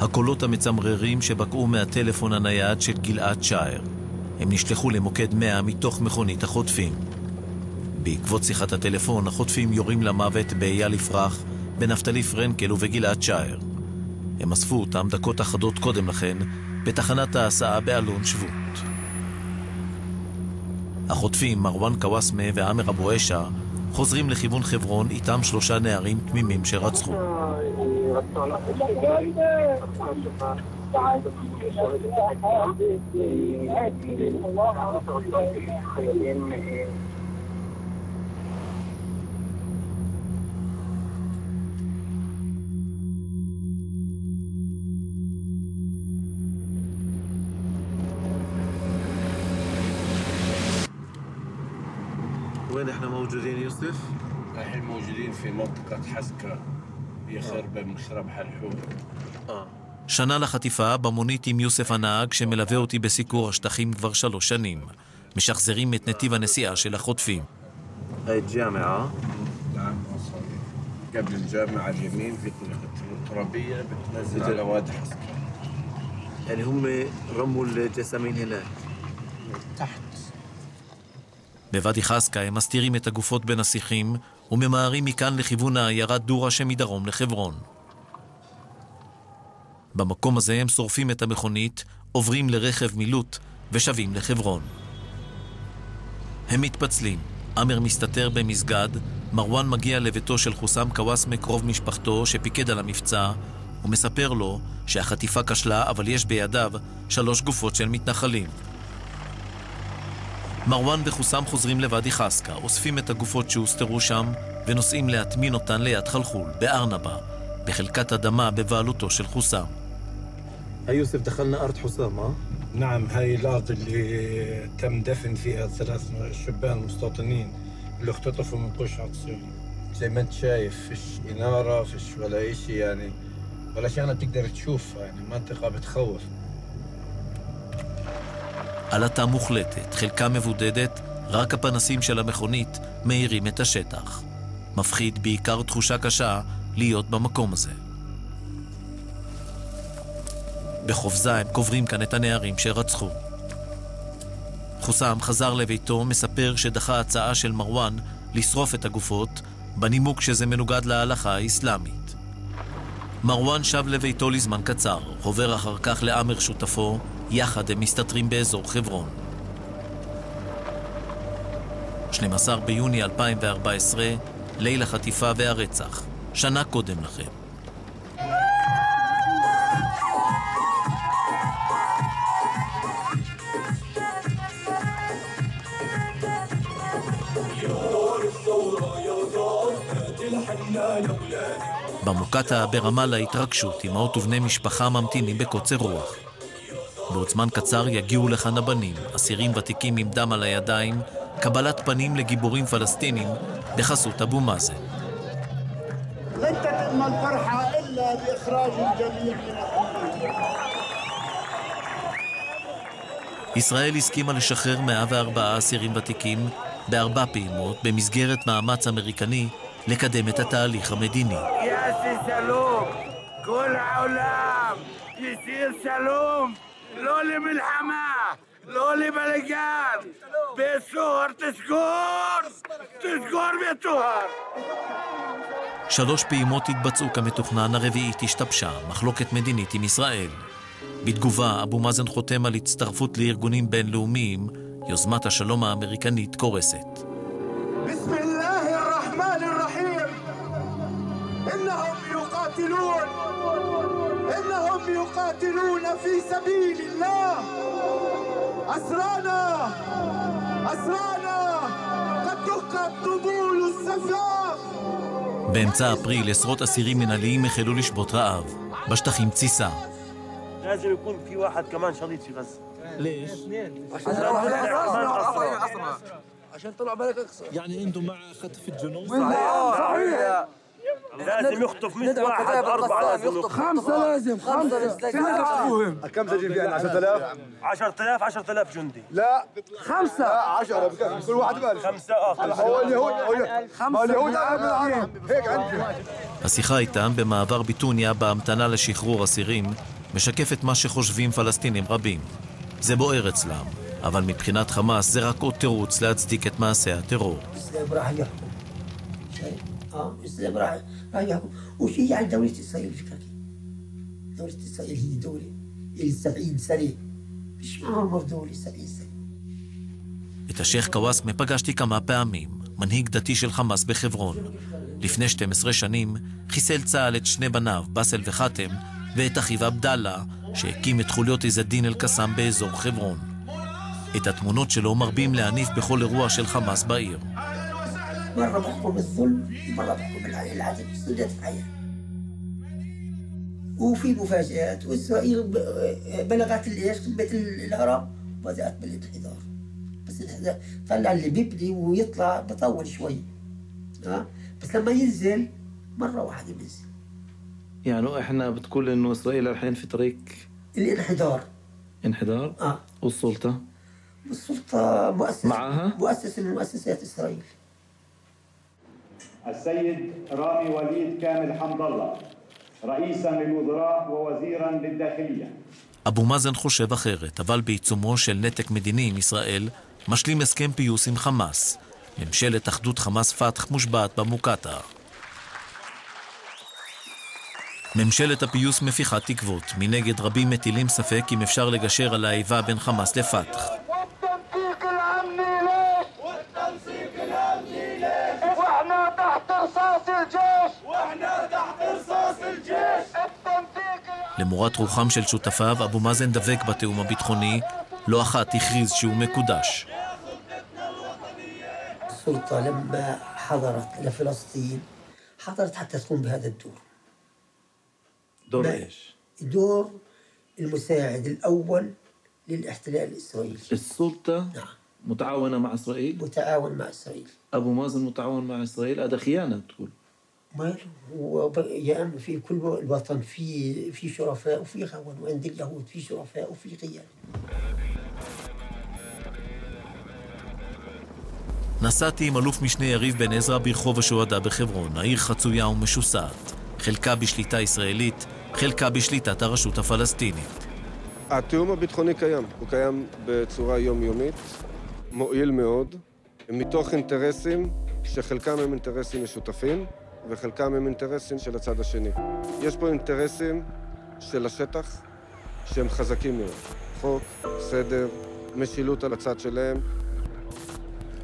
הקולות המצמררים שבקעו מהטלפון הנייד של גלעד שער. הם נשלחו למוקד 100 מתוך מכונית החוטפים. בעקבות שיחת הטלפון, החוטפים יורים למוות באייל יפרח, בנפתלי פרנקל ובגלעד שער. הם אספו אותם דקות אחדות קודם לכן, בתחנת ההסעה באלון שבות. החוטפים, מרואן קוואסמה ועמר אבו אשה, חוזרים לכיוון חברון איתם שלושה נערים תמימים שרצחו. وين إحنا موجودين يوسف؟ الحين موجودين في منطقة حسكة هي خربة من الحوت آه שנה לחטיפה במונית עם יוסף הנהג שמלווה אותי בסיקור השטחים כבר שלוש שנים. משחזרים את נתיב הנסיעה של החוטפים. هاي الجامعة نعم وصل قبل الجامعة اليمين في طريقة ترابية بتنزل على وادي حسكة يعني هم رموا الجسامين هناك تحت בוואדי חסקה הם מסתירים את הגופות בין השיחים וממהרים מכאן לכיוון העיירה דורה שמדרום לחברון. במקום הזה הם שורפים את המכונית, עוברים לרכב מילוט ושבים לחברון. הם מתפצלים, עמר מסתתר במסגד, מרואן מגיע לביתו של חוסם קוואסמה קרוב משפחתו שפיקד על המבצע ומספר לו שהחטיפה כשלה אבל יש בידיו שלוש גופות של מתנחלים. מרואן וחוסם חוזרים לוואדי חסקה, אוספים את הגופות שהוסתרו שם ונוסעים להטמין אותן ליד חלחול, בארנבה, בחלקת אדמה בבעלותו של חוסם. هاي يوسف دخلنا أرض حسام ها؟ نعم هاي الأرض اللي تم دفن فيها ثلاث شبان مستوطنين اللي اختطفوا من قشعة صهيون زي ما انت شايف فيش إنارة فيش ولا إشي يعني ولا شغلة بتقدر تشوفها يعني منطقة بتخوف עלטה מוחלטת, חלקה מבודדת, רק הפנסים של המכונית מאירים את השטח. מפחיד בעיקר תחושה קשה להיות במקום הזה. בחופזה הם קוברים כאן את הנערים שרצחו. חוסם חזר לביתו, מספר שדחה הצעה של מרואן לשרוף את הגופות, בנימוק שזה מנוגד להלכה האסלאמית. מרואן שב לביתו לזמן קצר, חובר אחר כך לעמר שותפו, יחד הם מסתתרים באזור חברון. 12 ביוני 2014, ליל החטיפה והרצח, שנה קודם לכן. במוקטעה ברמאללה התרגשות, אמהות ובני משפחה ממתינים בקוצר רוח. בעוד זמן קצר יגיעו לכאן הבנים, אסירים ותיקים עם דם על הידיים, קבלת פנים לגיבורים פלסטינים בחסות אבו מאזן. ישראל הסכימה לשחרר 104 אסירים ותיקים בארבע פעימות במסגרת מאמץ אמריקני לקדם את התהליך המדיני. יעשה שלום! כל העולם יסיר שלום! לא למלחמה! לא לבלגן! בסוהר תסגור! תסגור בית שלוש פעימות התבצעו כמתוכנן, הרביעית השתבשה, מחלוקת מדינית עם ישראל. בתגובה, אבו מאזן חותם על הצטרפות לארגונים בינלאומיים, יוזמת השלום האמריקנית קורסת. בסמי إنهم يقاتلون إنهم يقاتلون في سبيل الله أسرانا أسرانا قد دقت طبول السفاح באמצע אפריל עשרות אסירים מנהליים החלו לשבות רעב. בשטחים תסיסה. لازم يكون في واحد كمان شريط في غزه ليش؟ عشان طلع بالك اقصى يعني انتم مع خطف الجنود؟ صحيح لازم يخطف مش واحد أربعة لازم يخطف خمسة لازم خمسة كم تجيب فيه 10000 10000 10000 جندي لا خمسة 10 بكفي كل واحد بالك خمسة اه هو اليهود هو اليهود عامل العرب هيك عندي השיחה איתם במעבר ביטוניה בהמתנה לשחרור אסירים משקפת מה שחושבים פלסטינים רבים. זה בוער אצלם, אבל מבחינת חמאס זה רק עוד תירוץ להצדיק את מעשי הטרור. الاسلام راح يحكم شايف؟ اه الاسلام راح راح يحكم وشي يعني دولة اسرائيل فكرك دولة اسرائيل هي دولة اللي 70 سنة مش معهم دولة 70 سنة את השייח' קוואסמה פגשתי כמה פעמים, מנהיג דתי של חמאס בחברון. לפני 12 שנים חיסל צה"ל את שני בניו, באסל וחאתם, ואת אחיו עבדאללה, שהקים את חוליות עז א-דין אל-קסאם באזור חברון. את התמונות שלו מרבים להניף בכל אירוע של חמאס בעיר. مرة بحكم الظلم ومرة بحكم الع- العدل الحياة وفي مفاجآت وإسرائيل بلغت الإيش قمة الهرم وبدأت بالانحدار بس الانحدار طلع اللي بيبني ويطلع بطول شوي. ها؟ بس لما ينزل مرة واحدة بينزل. يعني إحنا بتقول إنه إسرائيل الحين في طريق الانحدار. انحدار؟ آه. والسلطة؟ والسلطة مؤسسة معها؟ مؤسسة من مؤسسات إسرائيل. السيد رامي وليد كامل حمد الله رئيسا للوزراء ووزيرا للداخليه אבו מאזן חושב אחרת, אבל בעיצומו של נתק מדיני עם ישראל, משלים הסכם פיוס עם חמאס. ממשלת אחדות חמאס-פתח מושבעת במוקטעה. ממשלת הפיוס מפיחה תקוות, מנגד רבים מטילים ספק אם אפשר לגשר על האיבה בין חמאס לפתח. למורת רוחם של שותפיו, אבו מאזן דבק בתיאום הביטחוני, לא אחת הכריז שהוא מקודש. السلطة لما حضرت لفلسطين حضرت حتى تقوم بهذا الدور دور ما- ايش؟ دور المساعد الأول للاحتلال الإسرائيلي السلطة نعم متعاونة مع اسرائيل متعاون مع إسرائيل ابو مازن متعاون مع اسرائيل هذا خيانة بتقول ماله هو ب- يعني في كل الوطن في في شرفاء وفي خون وعند اليهود في شرفاء وفي خيانة נסעתי עם אלוף משנה יריב בן עזרא ברחוב השהדא בחברון, העיר חצויה ומשוסעת. חלקה בשליטה ישראלית, חלקה בשליטת הרשות הפלסטינית. התיאום הביטחוני קיים, הוא קיים בצורה יומיומית, מועיל מאוד, מתוך אינטרסים שחלקם הם אינטרסים משותפים וחלקם הם אינטרסים של הצד השני. יש פה אינטרסים של השטח שהם חזקים מאוד. חוק, סדר, משילות על הצד שלהם.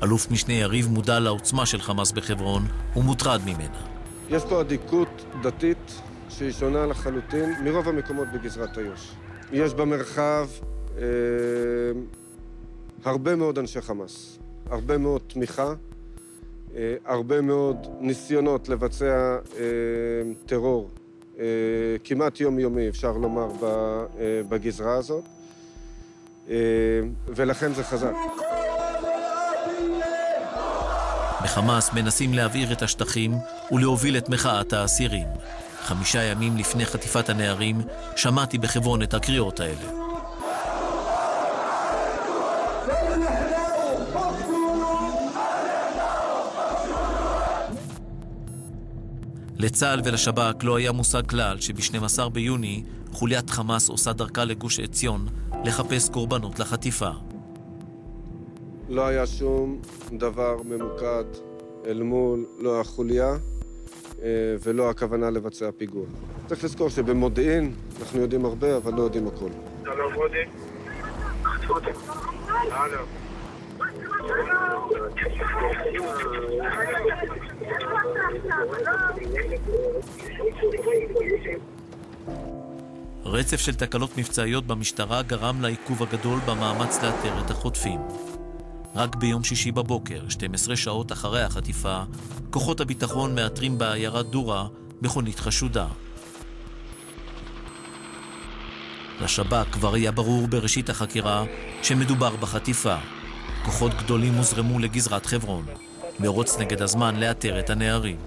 אלוף משנה יריב מודע לעוצמה של חמאס בחברון ומוטרד ממנה. יש פה אדיקות דתית שהיא שונה לחלוטין מרוב המקומות בגזרת איו"ש. יש במרחב אה, הרבה מאוד אנשי חמאס, הרבה מאוד תמיכה, הרבה מאוד ניסיונות לבצע אה, טרור אה, כמעט יומיומי, אפשר לומר, ב, אה, בגזרה הזאת, אה, ולכן זה חזק. בחמאס מנסים להבעיר את השטחים ולהוביל את מחאת האסירים. חמישה ימים לפני חטיפת הנערים שמעתי בחברון את הקריאות האלה. לצה"ל ולשב"כ לא היה מושג כלל שב-12 ביוני חוליית חמאס עושה דרכה לגוש עציון לחפש קורבנות לחטיפה. לא היה שום דבר ממוקד אל מול לא החוליה אה, ולא הכוונה לבצע פיגוע. צריך לזכור שבמודיעין אנחנו יודעים הרבה, אבל לא יודעים הכול. רצף של תקלות מבצעיות במשטרה גרם לעיכוב הגדול במאמץ לאתר את החוטפים. רק ביום שישי בבוקר, 12 שעות אחרי החטיפה, כוחות הביטחון מאתרים בעיירה דורה מכונית חשודה. לשב"כ כבר היה ברור בראשית החקירה שמדובר בחטיפה. כוחות גדולים הוזרמו לגזרת חברון. מרוץ נגד הזמן לאתר את הנערים.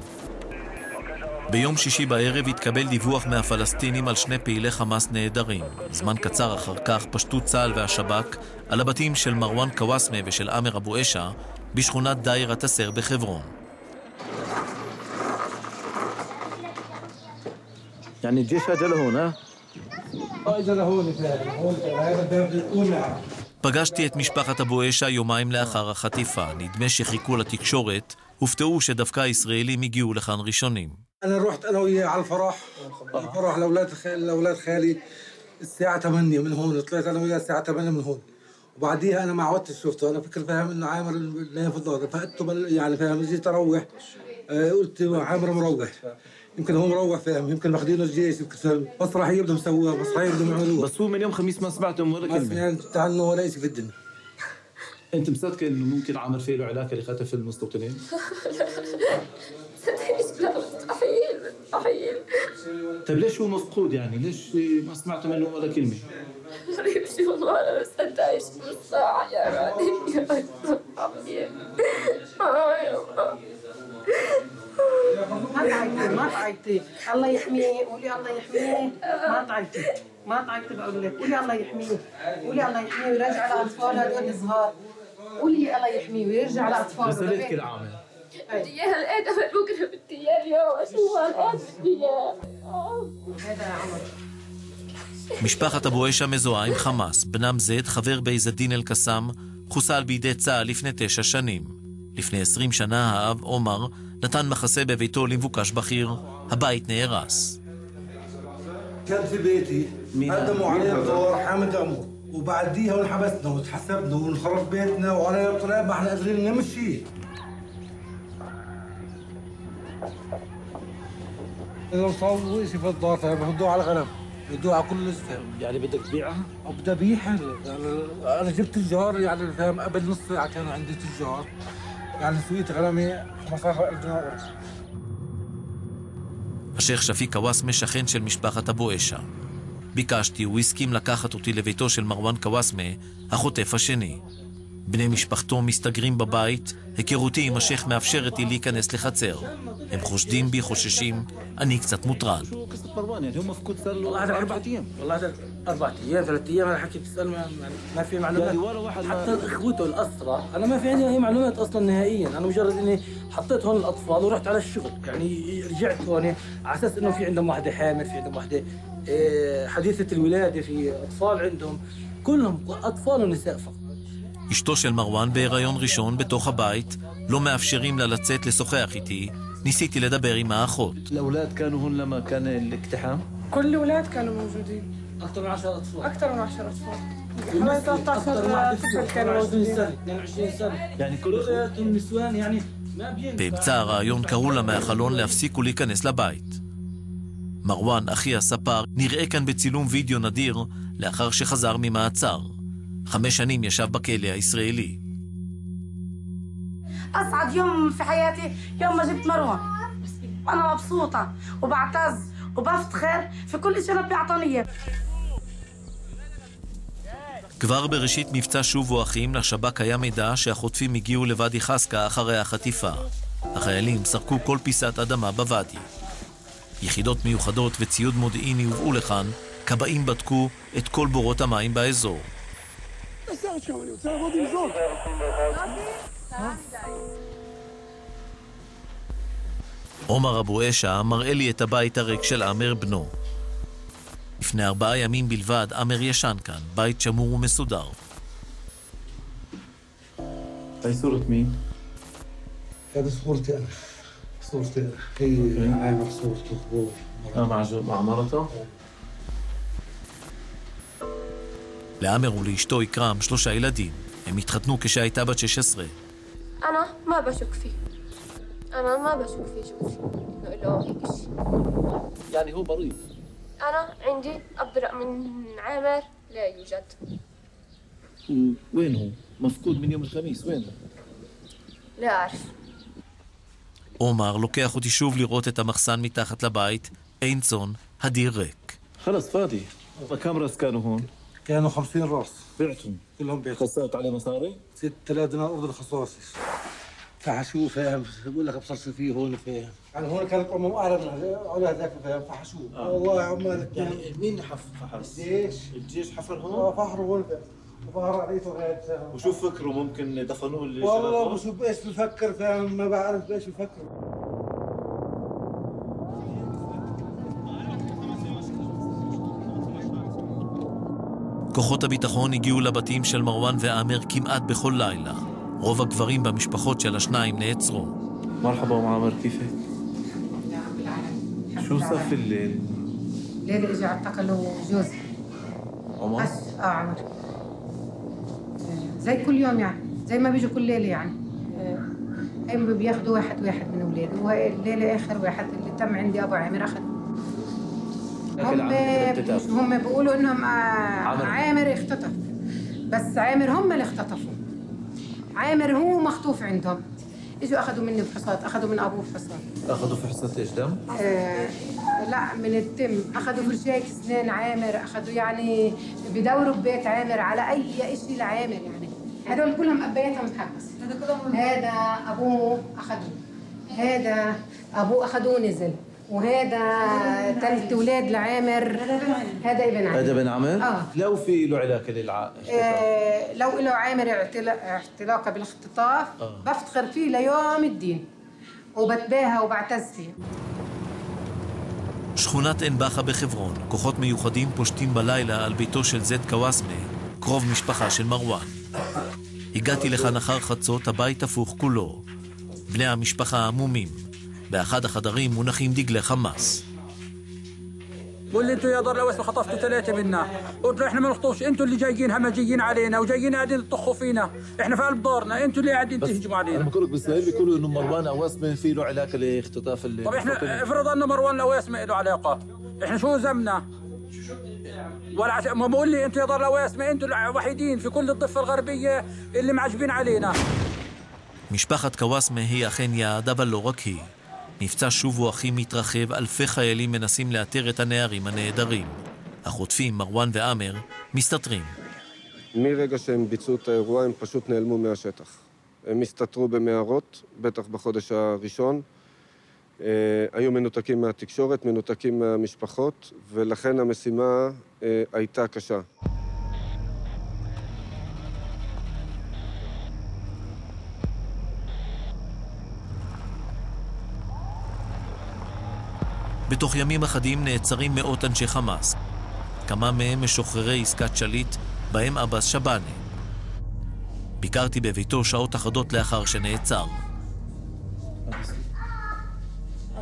ביום שישי בערב התקבל דיווח מהפלסטינים על שני פעילי חמאס נעדרים. זמן קצר אחר כך פשטו צה"ל והשב"כ על הבתים של מרואן קוואסמה ושל עמר אבו אשה בשכונת דייר א-תסר בחברון. يعني الجيش اجى لهون ها؟ اجى لهون هون هذا פגשתי את משפחת אבו אשה יומיים לאחר החטיפה. נדמה שחיכו לתקשורת, הופתעו שדווקא הישראלים הגיעו לכאן ראשונים. انا رحت انا وياه على الفرح الفرح لاولاد خالي لاولاد خالي الساعه 8 من هون طلعت انا وياه الساعه 8 من هون وبعديها انا ما عدت شفته انا فكر فاهم انه عامر نايم في الدار فقدته بل يعني فاهم جيت اروح آه قلت عامر مروح يمكن هو مروح فاهم يمكن ماخذينه الجيش يمكن فاهم مسرحيه بدهم يسووها مسرحيه بدهم يعملوها بس هو من يوم خميس ما سمعتم ولا ما كلمة. سمعت. عنه ولا شيء في الدنيا. أنت مصدق إنه ممكن عامر فيه له علاقه لخطف المستوطنين؟ لا مستحيل مستحيل طيب ليش هو مفقود يعني؟ ليش ما سمعتوا منه ولا كلمة؟ يمشي والله أنا مصدق إيش ساعة يا غالي يا ما تعيطي ما تعيطي الله يحميه قولي الله يحميه ما تعيطي ما تعيطي بقول لك قولي الله يحميه قولي الله يحميه ويرجع لاطفاله هدول الصغار قولي الله يحميه ويرجع لاطفاله رسالتك لعامر بدي اياها لقيتها بكره بدي اياها اليوم اشوفها الان بدي اياها هذا يا عمر משפחת אבו אשה מזוהה עם חמאס. בנם זד, חבר בייז א-דין אל-קסאם, חוסל בידי צה"ל לפני תשע שנים. לפני עשרים שנה האב, עומר, נתן מחסה בביתו למבוקש בכיר. הבית נהרס. كان في بيتي قدموا عليه الدور حامد عمر وبعديها انحبسنا وتحسبنا وانخرب بيتنا وعلى الطريق ما احنا قادرين نمشي اذا صاروا شيء في الدار فاهم بدوه على الغنم بدوه على كل فاهم يعني بدك تبيعها؟ بدي ابيعها يعني انا جبت تجار يعني فاهم قبل نص ساعه كان عندي تجار يعني سويت غنمي 15000 دينار השייח' שפיק קוואסמה שכן של משפחת אבו אשה. ביקשתי, הוא הסכים לקחת אותי לביתו של מרואן קוואסמה, החוטף השני. בני משפחתו מסתגרים בבית, היכרותי עם השייח' מאפשרת לי להיכנס לחצר. הם חושדים בי, חוששים, אני קצת מוטרד. شو قصه مروان يعني هو مفقود صار له هذا اربع ايام والله هذا اربع ايام ثلاث ايام انا حكي بتسال ما, ما في معلومات يعني ولا واحد ما- حتى اخوته الاسرى انا ما في عندي اي معلومات اصلا نهائيا انا مجرد اني حطيت هون الاطفال ورحت على الشغل يعني رجعت هون على اساس انه في عندهم واحده حامل في عندهم واحده إيه، حديثه الولاده في اطفال عندهم كلهم اطفال ونساء فقط אשתו של מרואן בהיריון ראשון בתוך הבית, לא מאפשרים לה לצאת לשוחח איתי, ניסיתי לדבר עם האחות. באמצע הרעיון קראו לה מהחלון להפסיק ולהיכנס לבית. מרואן, אחי הספר, נראה כאן בצילום וידאו נדיר לאחר שחזר ממעצר. חמש שנים ישב בכלא הישראלי. כבר בראשית מבצע שובו אחים לשב"כ היה מידע שהחוטפים הגיעו לוואדי חסקה אחרי החטיפה. החיילים סרקו כל פיסת אדמה בוואדי. יחידות מיוחדות וציוד מודיעיני הובאו לכאן, כבאים בדקו את כל בורות המים באזור. הסרט שם, אני רוצה לעבוד עם זאת. עומר אבו אשה מראה לי את הבית הריק של עמר בנו. לפני ארבעה ימים בלבד עמר ישן כאן, בית שמור ומסודר. هاي صورة مين؟ هذا صورتي انا صورتي انا هي عامر صورته هو اه مع جو... مع مرته؟ לעמר ולאשתו אכרם שלושה ילדים. הם התחתנו כשהייתה בת 16. انا ما بشك فيه انا ما بشك في جوزي انه له هيك شيء يعني هو مريض انا عندي ابرأ من عامر لا يوجد وين هو؟ مفقود من يوم الخميس وين؟ لا اعرف עומר לוקח אותי שוב לראות את המחסן מתחת לבית, אין צאן, הדיר ריק. خلص فاضي كم راس كانوا هون؟ كانوا 50 راس. بعتهم. كلهم بعتهم. خسرت عليه مصاري؟ 6000 دينار اردن خصاصي فحشوه فاهم. بقول لك بصرص فيه هون فاهم. يعني هون كانت امهم اعرف على هذاك فاهم. فحشوه. آه. والله عمالك يعني مين حف فحص؟ الجيش. الجيش حفر آه هون؟ فحروا هون وفهر عليته هيك فاهم. وشو فكروا ممكن دفنوه اللي والله بشوف إيش بفكر فاهم. ما بعرف إيش بفكر. כוחות הביטחון הגיעו לבתים של מרואן ועאמר כמעט בכל לילה. רוב הגברים במשפחות של השניים נעצרו. مرحبا ام عامر كيفك؟ شو صار في الليل؟ ليلة اجى اعتقلوا جوزي عمر؟ بس اه عمر آه، زي كل يوم يعني زي ما بيجوا كل ليلة يعني آه، هم بياخدوا واحد واحد من اولاده وهي الليلة اخر واحد اللي تم عندي ابو عامر اخذ هم. هم بيقولوا إنهم آه، عامر. عامر اختطف. بس عامر هم اللي اختطفوا. عامر هو مخطوف عندهم. إجوا أخذوا مني فحوصات أخذوا من أبوه فحوصات أخذوا فحصة إيش دم؟ آه، لا من التم أخذوا فرشاك اسنان عامر. أخذوا يعني بدوروا ببيت عامر على أي شيء لعامر يعني. هدول كلهم ابياتهم متحبس هذا أبوه أخذوه. هذا أبوه أخذوه نزل. وهذا ثلاث اولاد لعامر هذا ابن عامر هذا بن عمر؟ اه لو في له علاقة للع آه، لو له عامر اعتلا- اعتلاقه بالاختطاف آه. بفتخر فيه ليوم الدين وبتباهى وبعتز فيه שכונת עין בחה בחברון, כוחות מיוחדים פושטים בלילה על ביתו של זד קוואסמה, קרוב משפחה של מרואן. הגעתי לכאן אחר חצות, הבית הפוך כולו. בני המשפחה עמומים. באחד החדרים מונחים דגלי חמאס. قول لي انتوا يا دار الاوس خطفتوا ثلاثه منا قلت له احنا ما نخطوش انتوا اللي جايين همجيين علينا وجايين قاعدين تطخوا فينا احنا في قلب دارنا انتوا اللي قاعدين تهجموا انا علينا بقول لك بالسهل بيقولوا انه مروان اواسمه في له علاقة لاختطاف ال طب احنا افرض انه مروان الاويس ما له علاقه احنا شو ذنبنا ولا عش... ما بقول لي انتوا يا دار الاويس ما انتوا الوحيدين في كل الضفه الغربيه اللي معجبين علينا משפחת קוואסמה היא אכן יעד, אבל לא רק היא. מבצע שובו אחים מתרחב, אלפי חיילים מנסים לאתר את הנערים הנעדרים. החוטפים, מרואן ועמר, מסתתרים. מרגע שהם ביצעו את האירוע, הם פשוט נעלמו מהשטח. הם הסתתרו במערות, בטח בחודש הראשון. אה, היו מנותקים מהתקשורת, מנותקים מהמשפחות, ולכן המשימה אה, הייתה קשה. בתוך ימים אחדים נעצרים מאות אנשי חמאס. כמה מהם משוחררי עסקת שליט, בהם עבאס שבאנה. ביקרתי בביתו שעות אחדות לאחר שנעצר.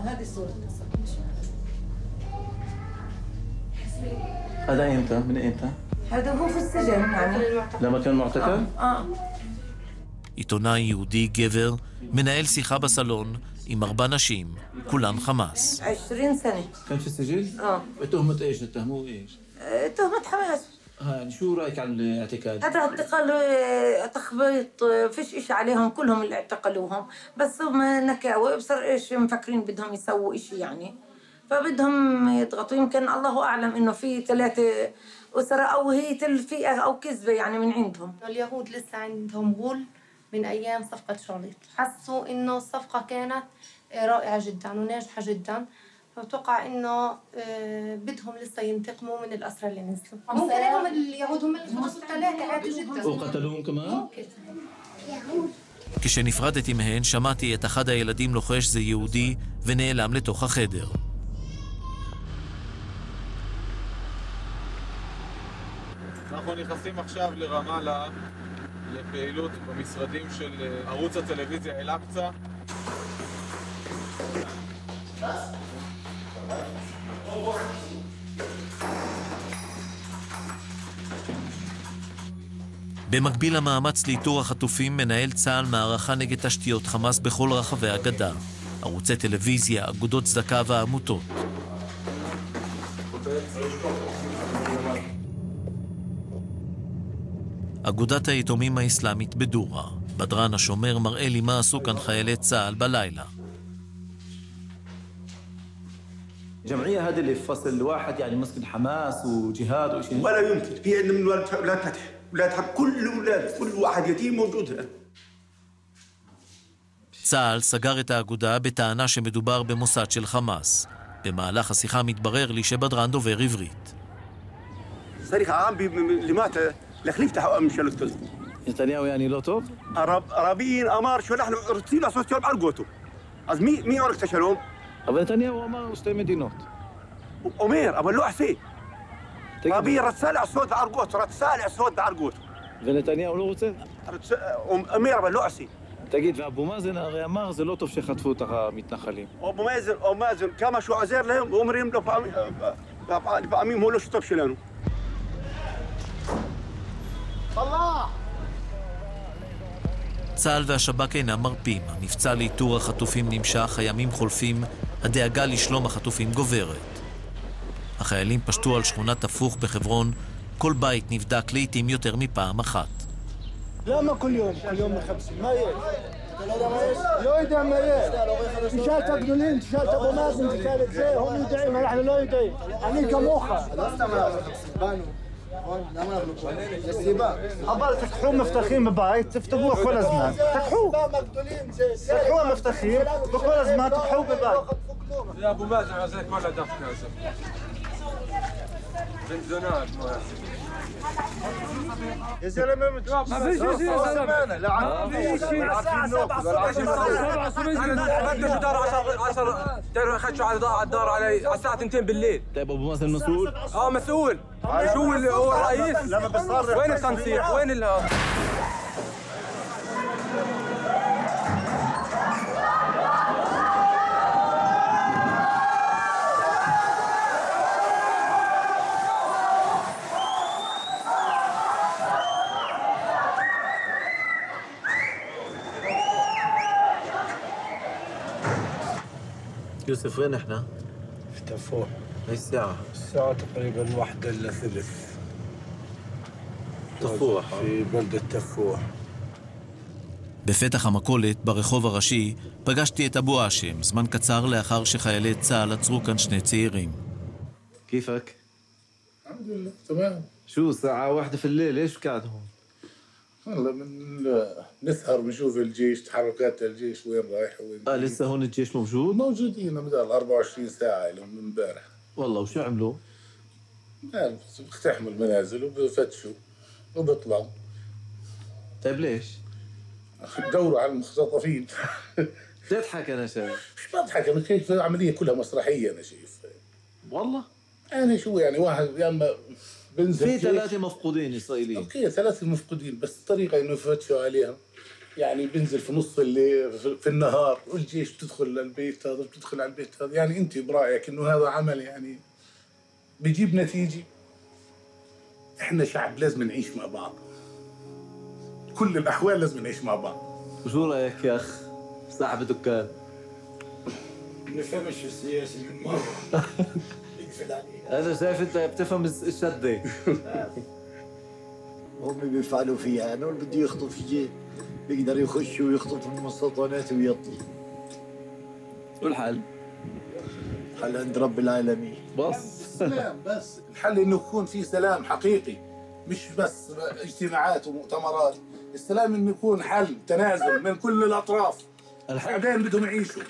هذه صورة هذا امتى؟ من امتى؟ هذا هو في السجن يعني لما كان معتقل؟ اه עיתונאי יהודי גבר מנהל שיחה בסלון עם ארבע נשים, כולן חמאס. 20 سنة كان في السجن؟ اه بتهمة ايش؟ اتهموه ايش؟ آه، تهمة حماس ها يعني شو رايك عن الاعتقال؟ هذا اعتقال آه، تخبيط آه، فيش إشي عليهم كلهم اللي اعتقلوهم بس هم نكاوي بصير إيش مفكرين بدهم يسووا إشي يعني فبدهم يضغطوا يمكن الله أعلم إنه في ثلاثة أسرة أو هي تلفيقة أو كذبة يعني من عندهم اليهود لسه عندهم غول من ايام صفقه شارليت حسوا انه الصفقه كانت رائعه جدا وناجحه جدا فبتوقع انه آه، بدهم لسه ينتقموا من الاسرى اللي نزلوا ممكن انهم اليهود هم اللي خلصوا الثلاثه عادي جدا وقتلوهم كمان؟ ممكن כשנפרדתי מהן שמעתי את אחד הילדים לוחש זה יהודי ונעלם לתוך החדר. אנחנו נכנסים עכשיו לרמאללה לפעילות במשרדים של אה, ערוץ הטלוויזיה אל-אקצא. במקביל למאמץ לאיתור החטופים מנהל צה"ל מערכה נגד תשתיות חמאס בכל רחבי הגדה. ערוצי טלוויזיה, אגודות צדקה ועמותות. אגודת היתומים האסלאמית בדורה. בדרן השומר מראה לי מה עשו כאן חיילי צה"ל בלילה. الجمعيه هذه اللي في فصل واحد يعني مسكن حماس وجهاد وشيء ولا يمكن في عندنا من ولاد اولاد فتح اولاد حق كل اولاد كل واحد يتيم موجود هنا צה"ל סגר את האגודה בטענה שמדובר במוסד של חמאס. במהלך השיחה מתברר לי שבדרן דובר עברית. صريخ عام بي- לך נפתח ממשלת כזו. נתניהו יעני לא טוב? הרב, רבין אמר שאנחנו רוצים לעשות שלום על גוטו. אז מי, מי עורק את השלום? אבל נתניהו אמר שתי מדינות. הוא אומר, אבל לא עשה. רבין רצה לעשות בהר גוטו, רצה לעשות בהר גוטו. ונתניהו לא רוצה? רצה, אומר, אבל לא עשה. תגיד, ואבו מאזן הרי אמר, זה לא טוב שחטפו את המתנחלים. אבו מאזן, אבו מאזן, כמה שהוא עוזר להם, אומרים אה, אה, אה, לפעמים הוא לא שותף שלנו. צה"ל והשב"כ אינם מרפים. המבצע לאיתור החטופים נמשך, הימים חולפים, הדאגה לשלום החטופים גוברת. החיילים פשטו על שכונת הפוך בחברון, כל בית נבדק לעיתים יותר מפעם אחת. למה כל יום? כל יום מחפשים? מה יש? לא יודע מה יש. תשאל את הגדולים, תשאל את אבו מאזן, תשאל את זה, הם יודעים, אנחנו לא יודעים. אני כמוך. לא סתם באנו. אבל תקחו מפתחים בבית, תפתחו כל הזמן. תקחו. תקחו המפתחים, וכל הזמן תקחו בבית. זה אבו מאזן זה כל הדווקא הזה. בן זונה, אבו מאזן. يا زلمة ما فيش شيء. يا زلمه لا عارفين الساعة 7 بدنا شو دار 10 10 خدشوا على الدار علي. على الساعة 2 بالليل. طيب أبو مازن مسؤول؟ آه مسؤول. شو اللي هو الرئيس؟ لما بتصرف. وين التنسيق؟ وين ال يوسف وين احنا؟ في تفوح اي الساعة؟ الساعة تقريبا واحدة إلا ثلث تفوح في بلدة تفوح בפתח המכולת, ברחוב הראשי, פגשתי את אבו האשם, זמן קצר לאחר שחיילי צה"ל עצרו כאן שני צעירים. كيفك؟ الحمد لله تمام شو ساعة واحدة في الليل ليش قاعد هون؟ والله من نسهر بنشوف الجيش تحركات الجيش وين رايح وين آه لسه هون الجيش موجود؟ موجودين مدار 24 ساعة لهم من امبارح. والله وشو عملوا؟ يعني بيقتحموا المنازل وبفتشوا وبيطلعوا طيب ليش؟ بدوروا على المختطفين. تضحك أنا شايف؟ مش بضحك أنا شايف العملية كلها مسرحية أنا شايف. والله؟ يعني شو يعني واحد يا أما بنزل في ثلاثة مفقودين إسرائيليين. أوكي ثلاثة مفقودين بس الطريقة إنه يفتشوا عليها يعني بنزل في نص الليل في- النهار والجيش بتدخل للبيت هذا بتدخل على البيت هذا؟ يعني أنت برأيك إنه هذا عمل يعني بيجيب نتيجة؟ إحنا شعب لازم نعيش مع بعض. كل الأحوال لازم نعيش مع بعض. وشو رأيك يا أخ؟ صاحب دكان؟ نفهمش في السياسة. من مرة يقفل عليه أنا شايف أنت بتفهم الشدة هم بيفعلوا فيها أنا اللي بده يخطف يجي بيقدر يخش ويخطف من المستوطنات ويطلع. والحل؟ حل عند رب العالمين. بس. سلام بس الحل إنه يكون في سلام حقيقي مش بس اجتماعات ومؤتمرات. السلام إنه يكون حل تنازل من كل الأطراف. الحقين بدهم يعيشوا.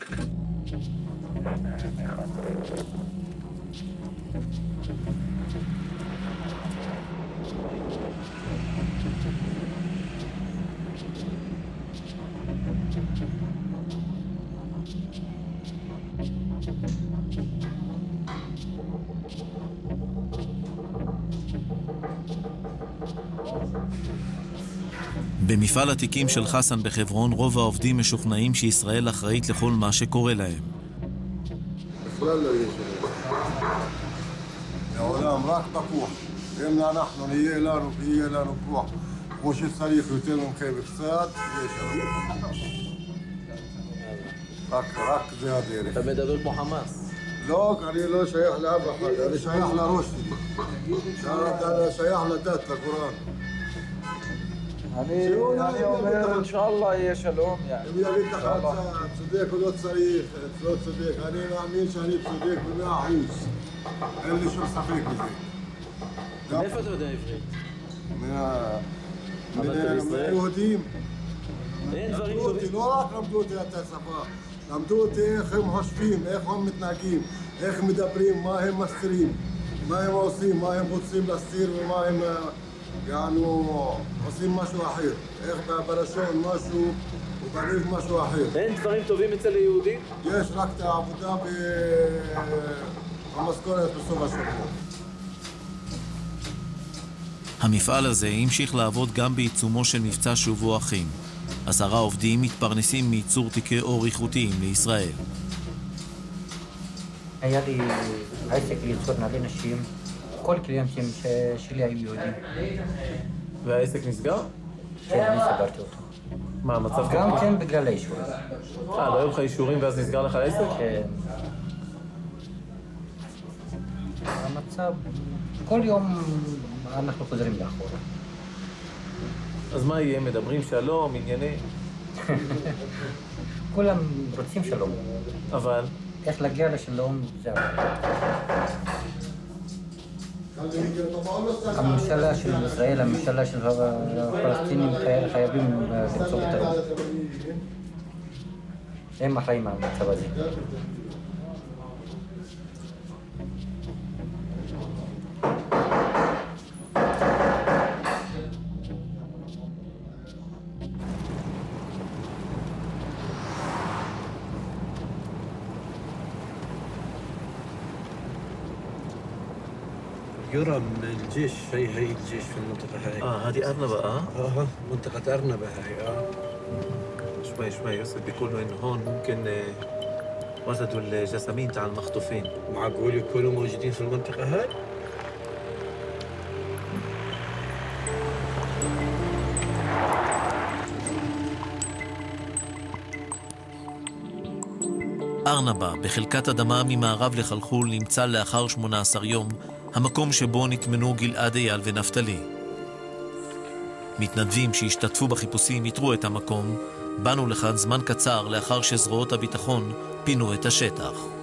במפעל התיקים של חסן בחברון, רוב העובדים משוכנעים שישראל אחראית לכל מה שקורה להם. בכלל לא יהיה שלום. העולם רק בכוח. אם אנחנו נהיה לנו ויהיה לנו כוח כמו שצריך יותר מכם קצת, יהיה שלום. רק, רק זה הדרך. אתה מדבר כמו חמאס. לא, אני לא שייך לאף אחד, אני שייך לראש שלי. אני שייך לדת, לקוראן. אני אני אומר אינשאללה יהיה שלום, אם יגיד לך צודק או לא צריך, לא צודק, אני מאמין שאני צודק במאה אחוז. אין לי שום ספק בזה. מאיפה אתה יודע עברית? מהיהודים. אין דברים אותי, לא רק למדו אותי את השפה, למדו אותי איך הם חושבים, איך הם מתנהגים, איך מדברים, מה הם מסתירים, מה הם עושים, מה הם רוצים להסתיר ומה הם אה, יענו עושים משהו אחר. איך בלשון משהו ובריב משהו אחר. אין דברים טובים אצל היהודים? יש רק את העבודה והמשכורת בסוף השבוע. המפעל הזה המשיך לעבוד גם בעיצומו של מבצע שובו אחים. עשרה עובדים מתפרנסים מייצור תיקי אור איכותיים לישראל. היה לי עסק לייצור נעלי נשים, כל קליינטים שלי היו יהודים. והעסק נסגר? כן, אני סגרתי אותו. מה, המצב גם? כן בגלל האישור. אה, לא היו לך אישורים ואז נסגר לך העסק? כן. המצב, כל יום אנחנו חוזרים לאחורה. אז מה יהיה? מדברים שלום, ענייני? כולם רוצים שלום. אבל? איך להגיע לשלום זה הממשלה של ישראל, הממשלה של הפלסטינים חי- חייבים למצוא פתרון. הם אחראים על המצב הזה. يرى من الجيش هي هي الجيش في المنطقة هاي آه، هذه أرنبة، آه؟ اه منطقة أرنبة هاي اه شوي شوي يوسف بيقولوا انه هون ممكن آه، وجدوا الجسامين تاع المخطوفين معقول يكونوا موجودين في المنطقة هاي؟ ארנבה, בחלקת אדמה ממערב לחלחול, נמצא לאחר 18 יום המקום שבו נטמנו גלעד אייל ונפתלי. מתנדבים שהשתתפו בחיפושים איתרו את המקום, באנו לכאן זמן קצר לאחר שזרועות הביטחון פינו את השטח.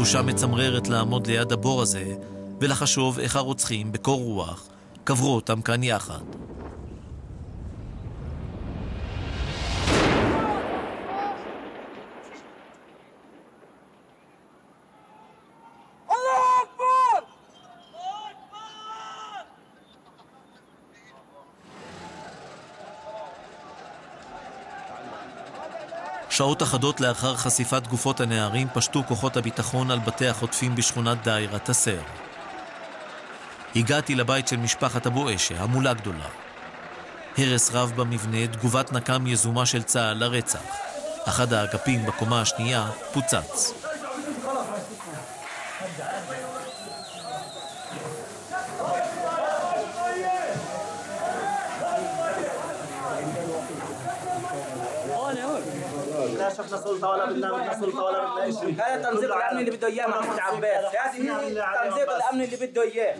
תחושה מצמררת לעמוד ליד הבור הזה ולחשוב איך הרוצחים, בקור רוח, קברו אותם כאן יחד. שעות אחדות לאחר חשיפת גופות הנערים פשטו כוחות הביטחון על בתי החוטפים בשכונת דיירת הסר. הגעתי לבית של משפחת אבו אשה, המולה גדולה. הרס רב במבנה, תגובת נקם יזומה של צה"ל לרצח. אחד האגפים בקומה השנייה פוצץ. بدنا بدنا سلطه ولا بدنا شيء هذا تنظير الامن اللي بده اياه محمود عباس هذه تنظير الامن اللي بده اياه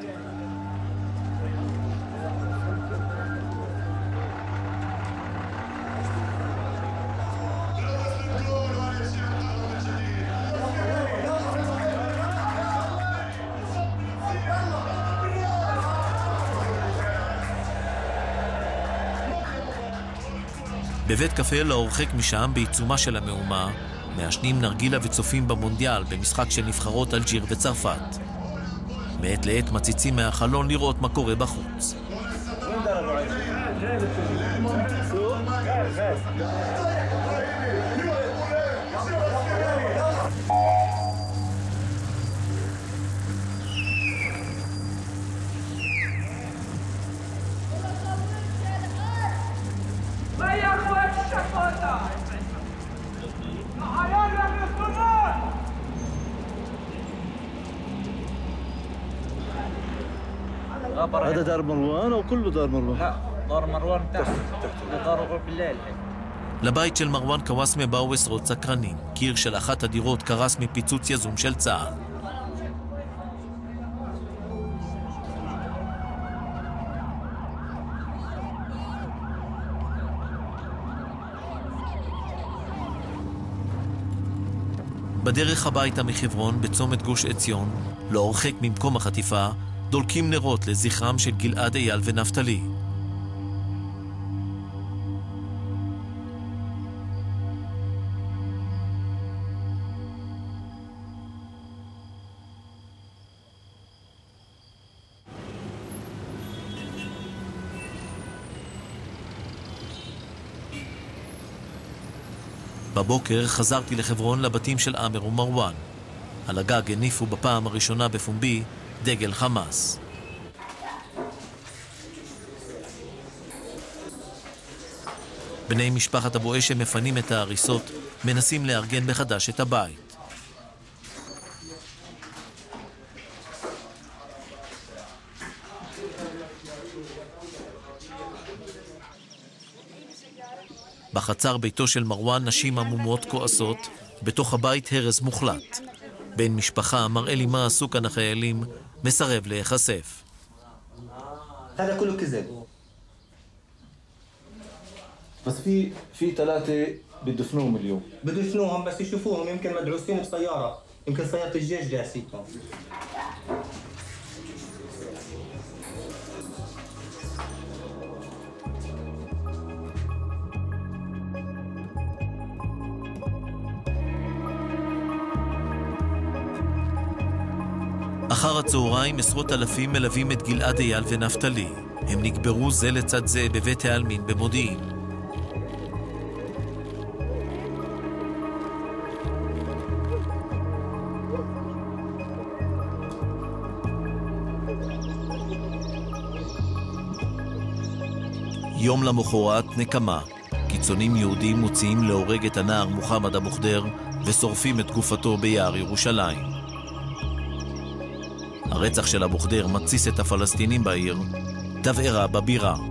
בבית קפה לא הרחק משם, בעיצומה של המהומה, מעשנים נרגילה וצופים במונדיאל במשחק של נבחרות אלג'יר וצרפת. מעת לעת מציצים מהחלון לראות מה קורה בחוץ. هذا دار مروان او كله دار مروان؟ لا دار مروان تحت دار غرف الليل לבית של מרואן קוואסמה באו עשרות סקרנים. קיר של אחת הדירות קרס מפיצוץ יזום של צה"ל. בדרך הביתה מחברון, בצומת גוש עציון, לא הרחק ממקום החטיפה, דולקים נרות לזכרם של גלעד אייל ונפתלי. בבוקר חזרתי לחברון לבתים של עמר ומרואן. על הגג הניפו בפעם הראשונה בפומבי דגל חמאס. בני משפחת אבו אשם מפנים את ההריסות, מנסים לארגן מחדש את הבית. בחצר ביתו של מרואן נשים עמומות כועסות, בתוך הבית הרס מוחלט. בן משפחה מראה לי מה עשו כאן החיילים, מסרב להיחשף. هذا كله كذب بس في في ثلاثة بدفنوهم اليوم بدفنوهم بس يشوفوهم يمكن مدعوسين بسيارة يمكن سيارة الجيش داسيتهم אחר הצהריים עשרות אלפים מלווים את גלעד אייל ונפתלי. הם נקברו זה לצד זה בבית העלמין במודיעין. יום למחרת, נקמה. קיצונים יהודים מוציאים להורג את הנער מוחמד אבו ושורפים את גופתו ביער ירושלים. הרצח של אבו ח'דיר מתסיס את הפלסטינים בעיר, תבערה בבירה.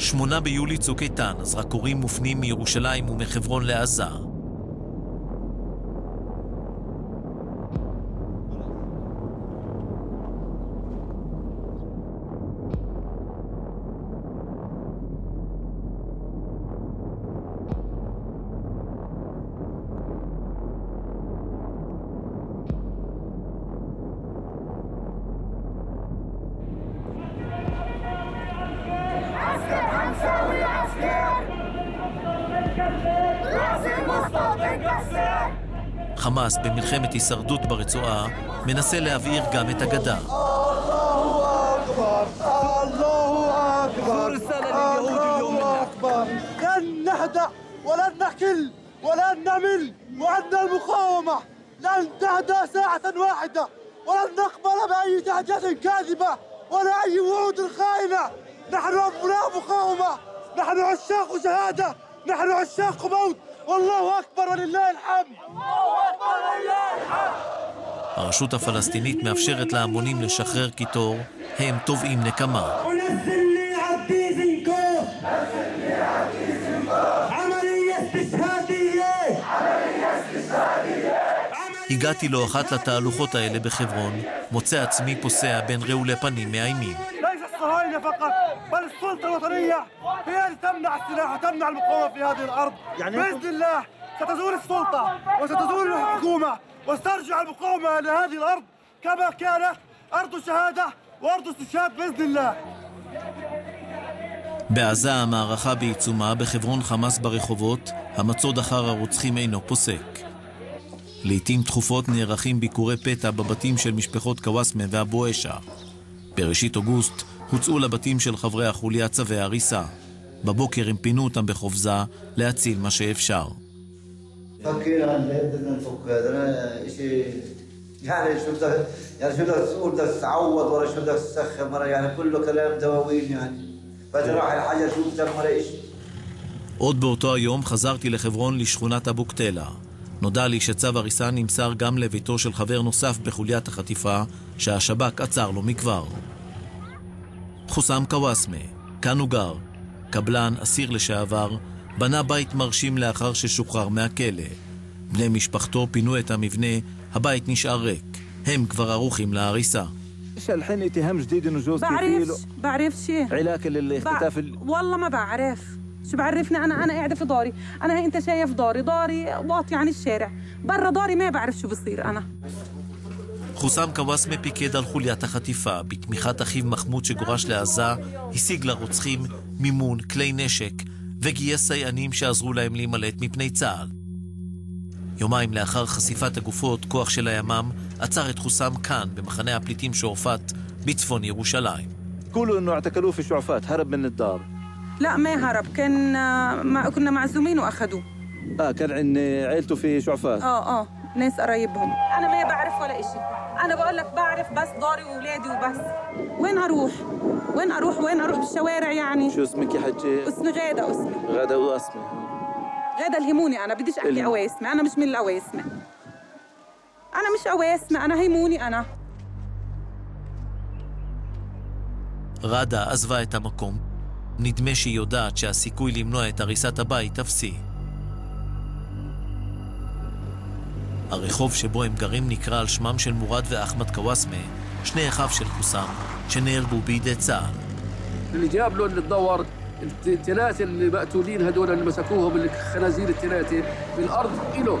שמונה ביולי צוק איתן, זרקורים מופנים מירושלים ומחברון לעזה. חמאס במלחמת הישרדות ברצועה מנסה להבעיר גם את הגדה. الله أكبر الله أكبر لن نهدأ ولن نكل ولن نمل وعندنا المقاومة لن تهدأ ساعة واحدة ولن نقبل بأي تهدئة كاذبة ولا أي وعود خائنة نحن أبناء مقاومة نحن عشاق شهادة نحن عشاق موت والله أكبر ولله الحمد الله أكبر ولله الحمد הרשות הפלסטינית מאפשרת להמונים לשחרר קיטור, הם תובעים נקמה. ونزلني عبدي زنكو عملية استشهادية הגעתי לא אחת לתהלוכות האלה בחברון, מוצא עצמי פוסע בין רעולי פנים מאיימים. ليس الصهاينة فقط بل السلطة الوطنية هي التي تمنع السلاح وتمنع المقاومة في هذه الأرض يعني بإذن الله ستزول السلطة وستزول الحكومة وسترجع المقاومة لهذه الأرض كما كانت أرض شهادة وأرض استشهاد بإذن الله בעזה המערכה בעיצומה, בחברון חמאס ברחובות, המצוד אחר הרוצחים אינו פוסק. לעתים תכופות נערכים ביקורי פתע בבתים של משפחות קוואסמה ואבו אשה. בראשית אוגוסט הוצאו לבתים של חברי החוליה צווי הריסה. בבוקר הם פינו אותם בחופזה להציל מה שאפשר. فكر عن بدنا نفك هذا أنا شيء يعني شو بدك يعني شو بدك تقول بدك تعوض ولا شو بدك تسخن مرة يعني كله كلام دواوين يعني فتروح الحاجة شو بتعمل إيش עוד באותו היום חזרתי לחברון לשכונת אבו קטלה. נודע לי שצו הריסה נמסר גם לביתו של חבר נוסף בחוליית החטיפה, שהשב"כ עצר לו מכבר. חוסם קוואסמה, כאן הוא גר, קבלן, אסיר לשעבר, בנה בית מרשים לאחר ששוחרר מהכלא. בני משפחתו פינו את המבנה, הבית נשאר ריק. הם כבר ערוכים להריסה. ايش الحين اتهام جديد انه جوزك في بعرفش له بعرفش شيء علاقه للاختطاف ال... والله ما بعرف شو بعرفني انا انا قاعده في داري انا هي انت شايف داري داري واطي عن الشارع برا داري ما بعرف شو بصير انا חוסם קוואסמה פיקד על חוליית החטיפה, בתמיכת אחיו מחמוד שגורש לעזה, השיג לרוצחים מימון, כלי נשק, וגייס סייענים שעזרו להם להימלט מפני צה"ל. יומיים לאחר חשיפת הגופות, כוח של הימ"מ עצר את חוסם כאן, במחנה הפליטים שועפאט, בצפון ירושלים. قولوا انه اعتقلوه في شعفات هرب من الدار لا ما هرب كان آه، ما كنا معزومين وأخذوه. آه كان عند عيلته في شعفاء آه آه ناس قرايبهم. أنا ما بعرف ولا إشي. أنا بقول لك بعرف بس داري واولادي وبس. وين أروح؟ وين أروح؟ وين أروح؟ بالشوارع يعني. شو اسمك يا حجي؟ اسمي غادة اسمي. غادة واسمي غادة الهيموني. أنا بديش أحكي اواسمي أنا مش من الاواسمي أنا مش اواسمي أنا هيموني أنا. غادة أزفايتا تمكم נדמה שהיא יודעת שהסיכוי למנוע את הריסת הבית אפסי. הרחוב שבו הם גרים נקרא על שמם של מורד ואחמד קוואסמה, שני אחיו של חוסם, שנהרגו בידי צה"ל. اللي جاب له اللي تدور الت- الثلاثه اللي مقتولين هدول اللي مسكوهم الخنازير الثلاثه بالارض إله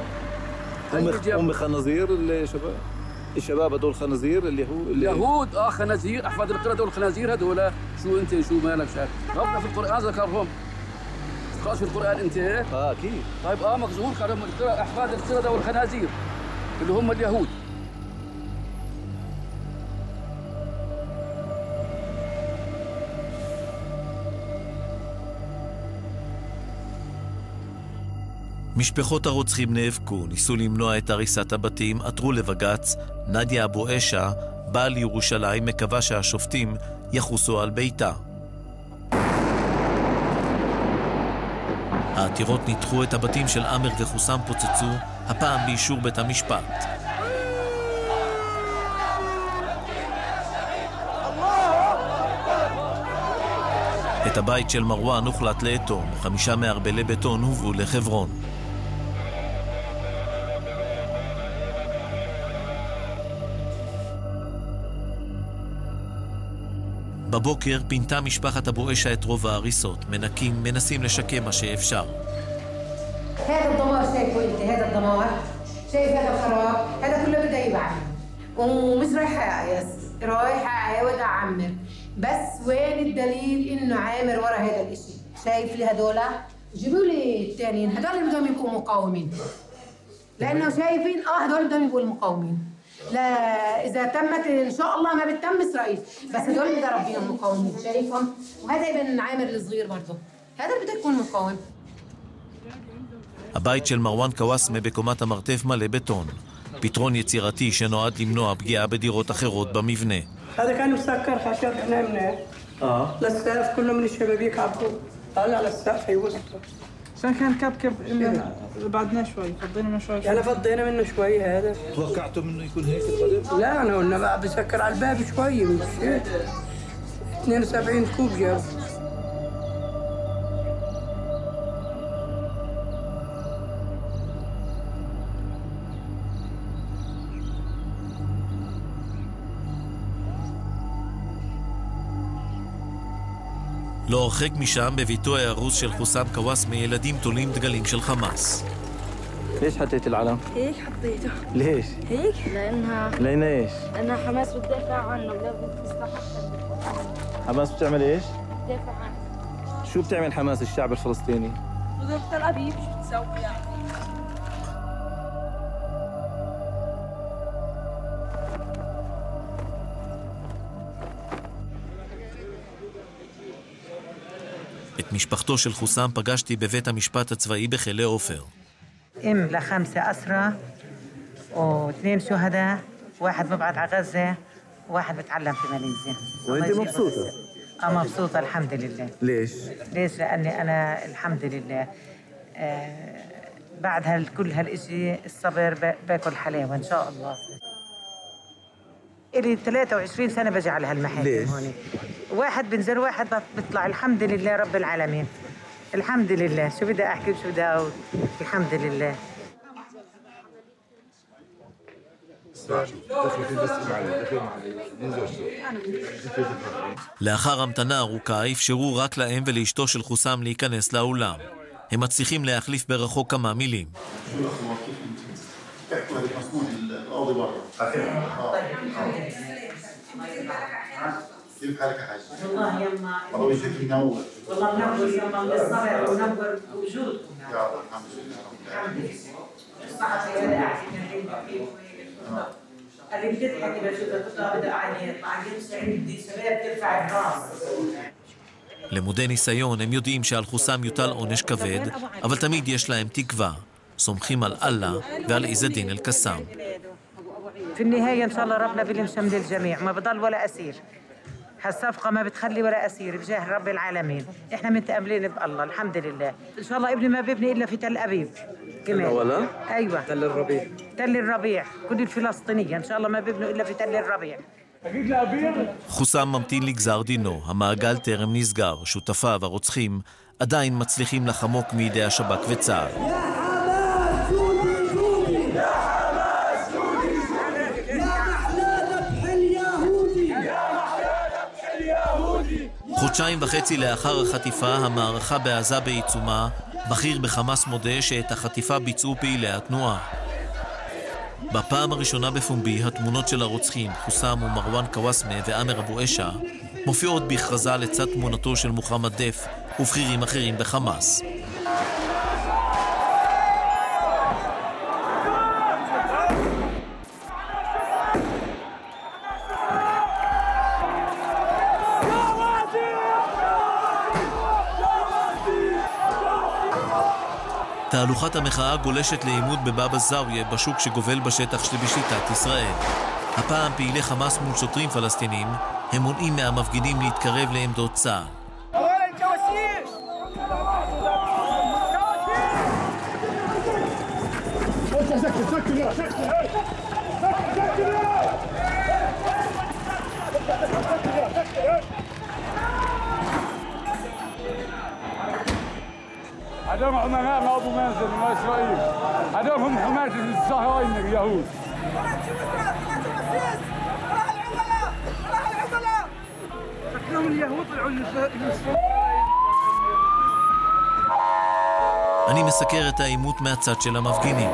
هم هم خنازير الشباب الشباب هدول خنازير اللي هو اللي يهود آه خنازير احفاد القرى هدول الخنازير هدول شو أنت شو مالك شاك؟ ربنا في القرآن ذكرهم. تقراش في القرآن أنت آه أكيد. طيب آه القرى احفاد القرى هدول الخنازير اللي هم اليهود. משפחות הרוצחים נאבקו, ניסו למנוע את הריסת הבתים, עתרו לבג"ץ. נדיה אבו אשה, באה לירושלים, מקווה שהשופטים יחוסו על ביתה. העתירות ניתחו את הבתים של עמר וחוסם פוצצו, הפעם באישור בית המשפט. את הבית של מרואן הוחלט לאטום, חמישה מערבלי בטון הובאו לחברון. בבוקר פינתה משפחת אבו אשה את רוב ההריסות, מנקים, mנסים לשקם מה שאפשר. هذا الدمار شايفه انت هذا الدمار شايف هذا الخراب هذا كله بده يبعد ومش رايحه اعيس رايحه اعاود اعمر بس وين الدليل انه عامر ورا هذا الاشي شايف لي هدول جيبوا لي الثانيين هدول اللي بدهم يبقوا مقاومين لانه شايفين اه هدول بدهم يبقوا المقاومين لا اذا تمت ان شاء الله ما بتتم اسرائيل بس هدول بدي اربيهم مقاومين شايفهم وهذا ابن عامر الصغير برضه هذا اللي بده يكون مقاوم הבית של מרואן קוואסמה בקומת המרתף מלא בטון. פתרון יצירתי שנועד למנוע פגיעה בדירות אחרות במבנה. عشان كان كاب كاب بعدنا شوي فضينا منه شوي. يعني فضينا منه شوي هذا. توقعتوا منه يكون هيك القدم؟ لا أنا قلنا بسكر على الباب شوي مش 72 كوب جاب. לא הרחק משם, בביתו ההרוס של חוסם קוואסמה, ילדים תולים דגלים של חמאס. ليش حطيت العلم؟ هيك حطيته ليش؟ هيك لانها لين ايش؟ لانها حماس بتدافع عنه ولازم تستحق حماس بتعمل ايش؟ تدافع عنه شو بتعمل حماس الشعب الفلسطيني؟ وزارة تل ابيب شو بتسوي يعني את משפחתו של חוסם פגשתי בבית המשפט הצבאי בכלא עופר. ام لخمسه اسرى واثنين شهداء واحد مبعث على غزه وواحد بتعلم في ماليزيا وانت الله يجزيه مبسوطة؟ بالخير. اه مبسوطه الحمد لله ليش؟ ليش لاني انا الحمد لله آه بعد هال كل هالاشي الصبر ب- باكل حلاوه ان شاء الله إلي 23 سنة بجي على هالمحل ليش؟ هون واحد بنزل واحد بيطلع الحمد لله رب العالمين الحمد لله شو بدي أحكي وشو بدي أقول الحمد لله לאחר המתנה ארוכה אפשרו רק להם ולאשתו של חוסם להיכנס לאולם. הם מצליחים להחליף ברחוק כמה מילים. القاضي بره كيف حالك يا حاج؟ والله يما والله وجهك منور والله منور يما من الصبر ونور وجودكم يا الله الحمد لله رب الحمد العالمين لله الصحة يا ولد أحكي اللي بتضحكي بشوفها كنت بدي قاعد يطلع قلت سعيد بدي شباب ترفع الراس למודי ניסיון הם יודעים שעל חוסם יוטל עונש כבד, אבל תמיד יש להם תקווה. סומכים על אללה ועל עז א-דין אל-קסאם. في النهاية إن شاء الله ربنا بيلم شمل الجميع ما بضل ولا أسير هالصفقة ما بتخلي ولا أسير بجاه رب العالمين إحنا متأملين بالله الحمد لله إن شاء الله ابني ما بيبني إلا في تل أبيب كمان ولا؟ أيوة تل الربيع تل الربيع كل الفلسطينية إن شاء الله ما بيبنوا إلا في تل الربيع חוסם ממתין לגזר דינו, המעגל טרם נסגר, שותפיו הרוצחים עדיין מצליחים לחמוק מידי השב"כ וצה"ל. חודשיים וחצי לאחר החטיפה, המערכה בעזה בעיצומה, בכיר בחמאס מודה שאת החטיפה ביצעו פעילי התנועה. בפעם הראשונה בפומבי, התמונות של הרוצחים, חוסם ומרואן קוואסמה ועמר אבו אשה, מופיעות בהכרזה לצד תמונתו של מוחמד דף ובכירים אחרים בחמאס. תהלוכת המחאה גולשת לעימות בבאבא זאוויה בשוק שגובל בשטח שבשליטת ישראל. הפעם פעילי חמאס מול שוטרים פלסטינים, הם מונעים מהמפגינים להתקרב לעמדות צה"ל. מסקר את העימות מהצד של המפגינים.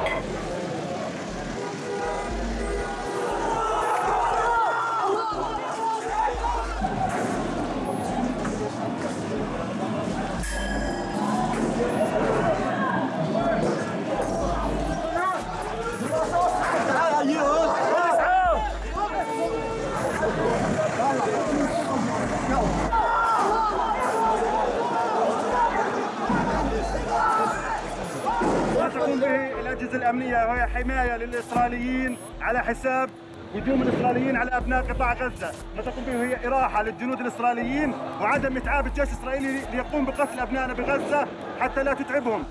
وهي حمايه للاسرائيليين على حساب هجوم الاسرائيليين على ابناء قطاع غزه، ما تقوم به هي اراحه للجنود الاسرائيليين وعدم اتعاب الجيش الاسرائيلي ليقوم بقتل ابنائنا بغزه حتى لا تتعبهم.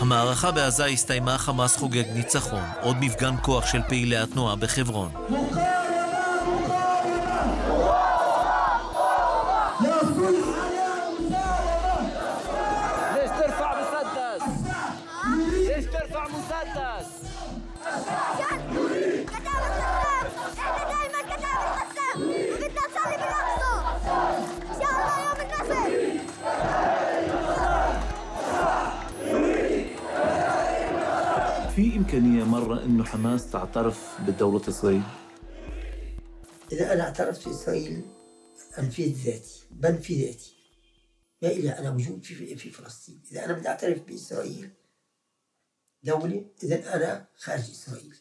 המערכה בעזה הסתיימה, חמאס חוגג ניצחון, עוד מפגן כוח של פעילי התנועה בחברון. ليش حماس تعترف بدولة إسرائيل؟ إذا أنا اعترفت في إسرائيل أنفيت ذاتي بنفي ذاتي ما إلي أنا وجود في في فلسطين إذا أنا بدي أعترف بإسرائيل دولة إذا أنا خارج إسرائيل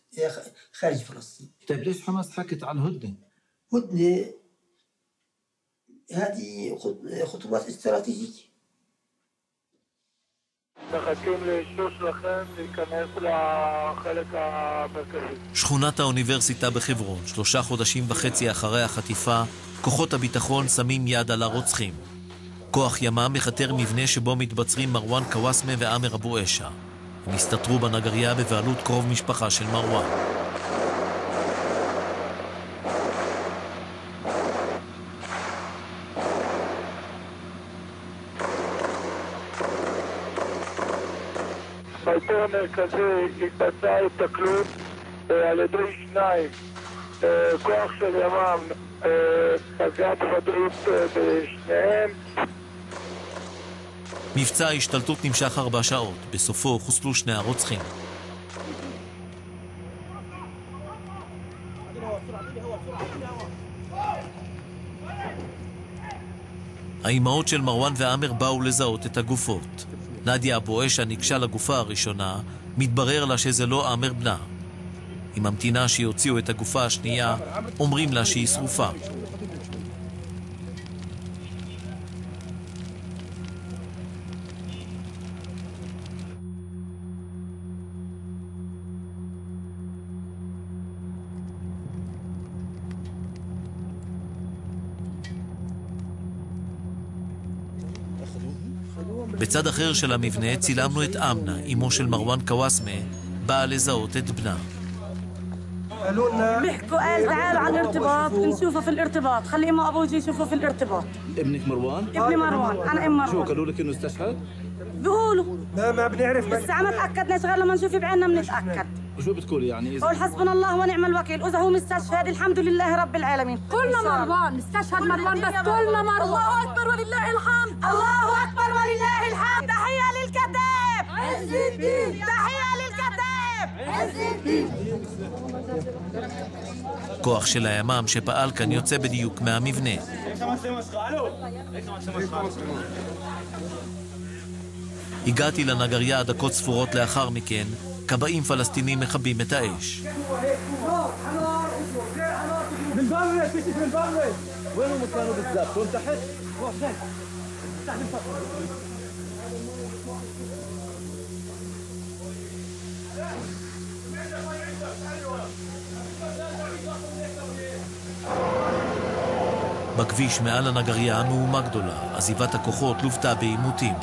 خارج فلسطين طيب ليش حماس حكت عن هدنة؟ هدنة هذه خط- خطوات استراتيجية שכונת האוניברסיטה בחברון, שלושה חודשים וחצי אחרי החטיפה, כוחות הביטחון שמים יד על הרוצחים. כוח ימ"מ מכתר מבנה שבו מתבצרים מרואן קוואסמה ועמר אבו אשה. הם הסתתרו בנגרייה בבעלות קרוב משפחה של מרואן. המרכזי התבצעה התקלות אה, על ידי שניים. אה, כוח של ימ"מ פגע בוודאות אה, בשניהם. מבצע ההשתלטות נמשך ארבע שעות, בסופו חוסלו שני הרוצחים. האימהות של מרואן ועמר באו לזהות את הגופות. נדיה אבו אשה ניגשה לגופה הראשונה, מתברר לה שזה לא עמר בנה. היא ממתינה שיוציאו את הגופה השנייה, אומרים לה שהיא שרופה. בצד אחר של המבנה צילמנו את אמנה, אמו של מרואן קוואסמה, באה לזהות את בנה. بيحكوا قال تعالوا على الارتباط نشوفه في الارتباط خلي امه وابوه يجي يشوفوه في الارتباط ابنك مروان؟ ابني مروان انا ام شو مروان قالوا لك انه استشهد؟ بيقولوا لا ما بنعرف بس ما تاكدناش غير لما نشوف بعيننا بنتاكد وشو بتقولي يعني اذا بقول حسبنا الله ونعم الوكيل واذا هو مستشهد الحمد لله رب العالمين كلنا مروان استشهد مروان بس كلنا مروان الله اكبر ولله الحمد כוח של הימ"מ שפעל כאן יוצא בדיוק מהמבנה. הגעתי לנגריה דקות ספורות לאחר מכן, כבאים פלסטינים מכבים את האש. Thank you. בכביש מעל הנגריה מהומה גדולה, עזיבת הכוחות לוותה בעימותים.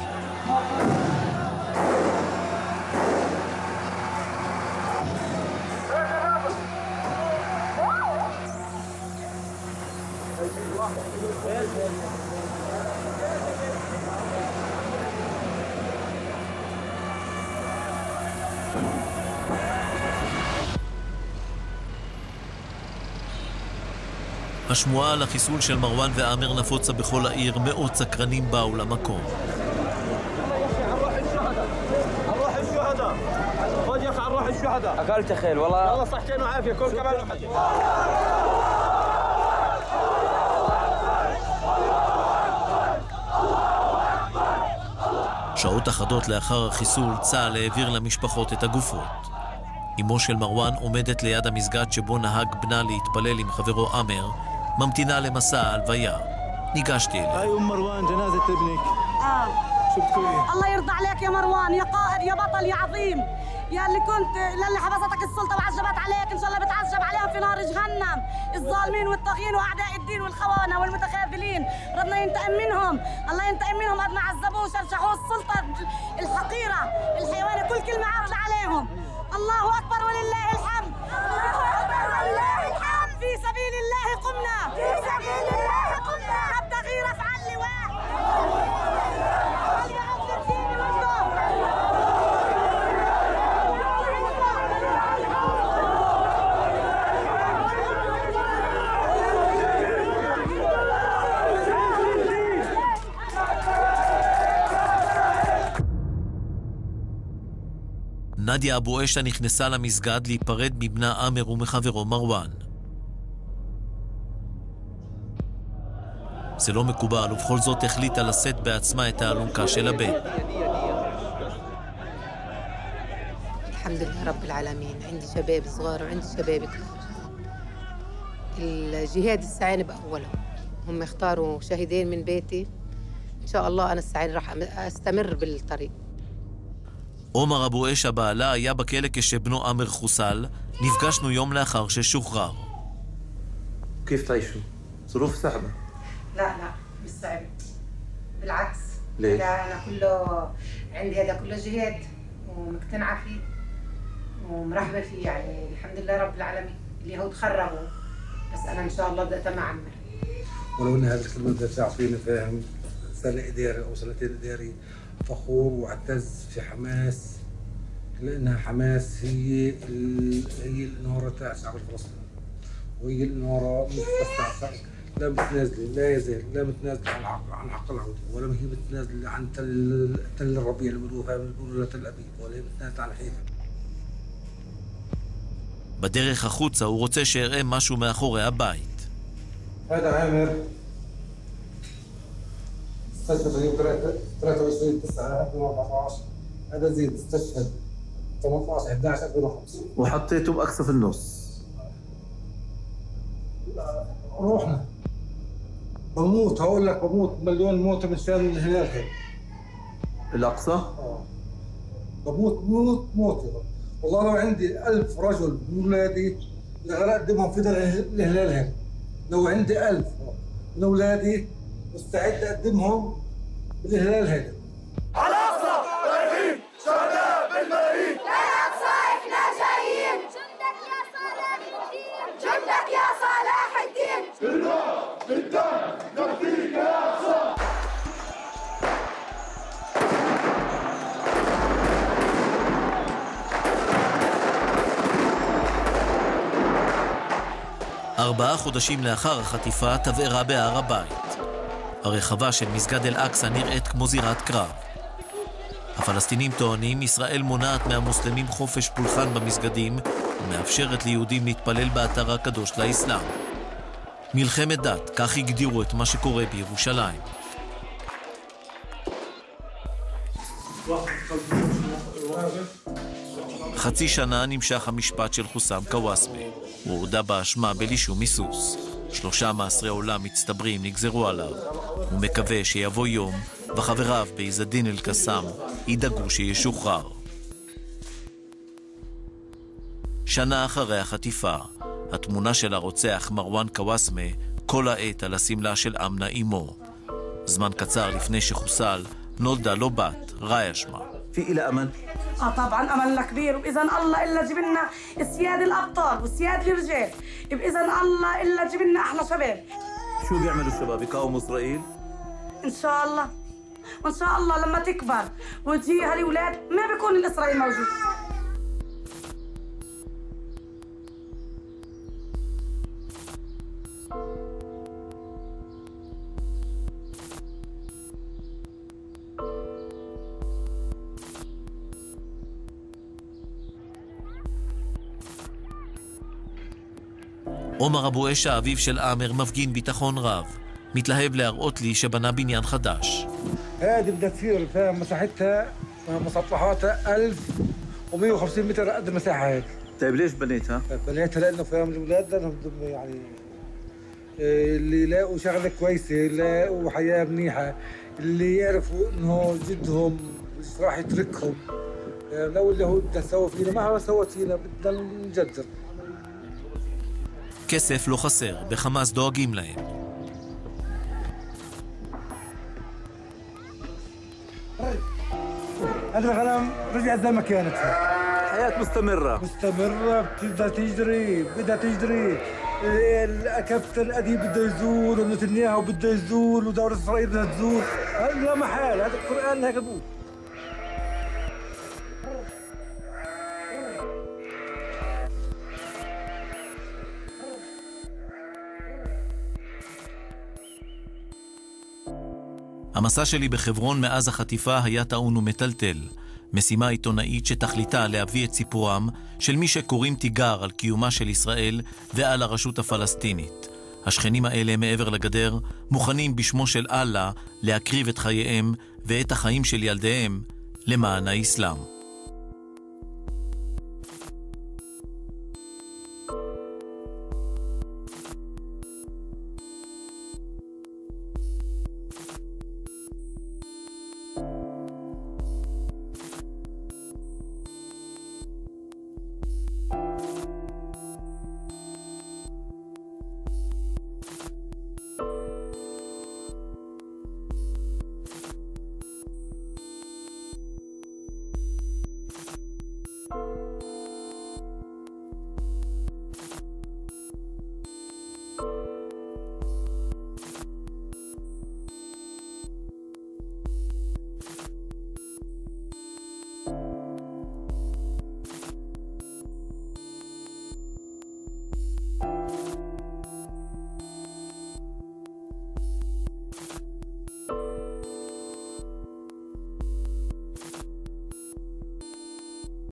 השמועה על החיסול של מרואן ועמר נפוצה בכל העיר, מאות סקרנים באו למקום. روح الشهداء خذ يا اخي على روح الشهداء اكلت خيل والله والله صحتين وعافيه كل كمان שעות אחדות לאחר החיסול, צה"ל העביר למשפחות את הגופות. אמו של מרואן עומדת ליד המסגד שבו נהג בנה להתפלל עם חברו עמר, ممتنة لمساء الفيا نيقاشتي هاي أم مروان جنازة ابنك. آه. شو بتقولي؟ الله يرضى عليك يا مروان يا قائد يا بطل يا عظيم. يا اللي كنت للي حبستك السلطة وعجبت عليك إن شاء الله بتعجب عليهم في نار جهنم. الظالمين والطاغيين وأعداء الدين والخونه والمتخاذلين. ربنا ينتقم منهم. الله ينتقم منهم قد ما عذبوه شرشحوه السلطة الحقيرة الحيوانه كل كلمة عارضة عليهم. الله أكبر ولله الحمد. الله قمنا في سبيل الله قمنا نبتغي رفع اللواء נדיה אבו אשה נכנסה למסגד להיפרד מבנה עמר ומחברו מרואן. זה לא מקובל, ובכל זאת החליטה לשאת בעצמה את האלונקה של הבן. الحمد لله رب العالمين عندي شباب صغار وعندي شباب كبار الجهاد السعيان بأولهم هم اختاروا شهيدين من بيتي إن شاء الله أنا السعيان راح أم- أستمر بالطريق עומר אבו אש הבעלה היה בכלא כשבנו עמר חוסל, נפגשנו יום לאחר ששוחרר. كيف تعيشوا؟ ظروف صعبة لا لا مش صعب. بالعكس. ليش؟ لا أنا كله عندي هذا كله جهاد ومقتنعة فيه ومرحبة فيه يعني الحمد لله رب العالمين. اليهود خربوا بس أنا إن شاء الله بدأت أعمر ولو ان هذه الكلمة بدها تعطيني فاهم؟ سنه إداري أو سنتين إداري فخور واعتز في حماس لأنها حماس هي. هي الاناره تاع الشعب الفلسطيني وهي الاناره مش بس تاع الشعب لا متنازله لا يزال لا متنازله عن حق عن حق العوده ولا هي متنازله عن تل تل الربيع اللي بيقولوا فاهم بيقولوا تل ابيب ولا هي متنازله عن حيفا בדרך החוצה הוא רוצה שאראה משהו מאחורי הבית. هذا عامر استشهد في يوم 23 9 2014 هذا زيد استشهد 18 11 2005 وحطيته بأقصى في النص روحنا بموت هقول لك بموت مليون موت مستني هناك. الأقصى؟ آه. بموت موت موت. والله لو عندي ألف رجل من ولادي لغرق دمهم الهلال هنا. لو عندي ألف من اولادي مستعد أقدمهم بالهلال هنا. على أقصى تاريخ ארבעה חודשים לאחר החטיפה תבערה בהר הבית. הרחבה של מסגד אל-אקצא נראית כמו זירת קרב. הפלסטינים טוענים ישראל מונעת מהמוסלמים חופש פולחן במסגדים ומאפשרת ליהודים להתפלל באתר הקדוש לאסלאם. מלחמת דת, כך הגדירו את מה שקורה בירושלים. חצי שנה נמשך המשפט של חוסם קוואסבה. הוא הודה באשמה בלישום היסוס. שלושה מאסרי עולם מצטברים נגזרו עליו. הוא מקווה שיבוא יום וחבריו בעז אל-קסאם ידאגו שישוחרר. שנה אחרי החטיפה, התמונה של הרוצח מרואן קוואסמה כל העת על השמלה של אמנה אמו. זמן קצר לפני שחוסל, נולדה לו בת, ראיה שמה. في إلى أمل؟ آه طبعا املنا كبير. واذا الله إلا جيب لنا سياد الأبطال وسياد الرجال. باذن الله إلا جيب لنا أحلى شباب. شو بيعملوا الشباب؟ يقاوموا إسرائيل؟ إن شاء الله. وإن شاء الله لما تكبر وتجي هالولاد ما بيكون الإسرائيل موجود. עומר אבו אש, האביו של עאמר, מפגין ביטחון רב. מתלהב להראות לי שבנה בניין חדש. هذه بدها تصير فاهم مساحتها مسطحاتها 1150 متر قد المساحه هيك طيب ليش بنيتها؟ بنيتها لانه فاهم الاولاد لانهم بدهم يعني إيه، اللي يلاقوا شغله كويسه يلاقوا حياه منيحه اللي يعرفوا انه جدهم مش راح يتركهم إيه، لو اليهود بدها تسوي فينا ما سوت فينا بدنا نجدر כסף לא חסר, בחמאס דואגים להם. هذا الغنم رجعت زي ما كانت حياة مستمرة مستمرة بدها تجري بدها تجري كافة الأديب بده يزول ونتنياهو بده يزول ودولة إسرائيل بدها تزول هذا لا محال هذا القرآن هيك بقول המסע שלי בחברון מאז החטיפה היה טעון ומטלטל. משימה עיתונאית שתכליתה להביא את סיפורם של מי שקוראים תיגר על קיומה של ישראל ועל הרשות הפלסטינית. השכנים האלה מעבר לגדר מוכנים בשמו של אללה להקריב את חייהם ואת החיים של ילדיהם למען האסלאם.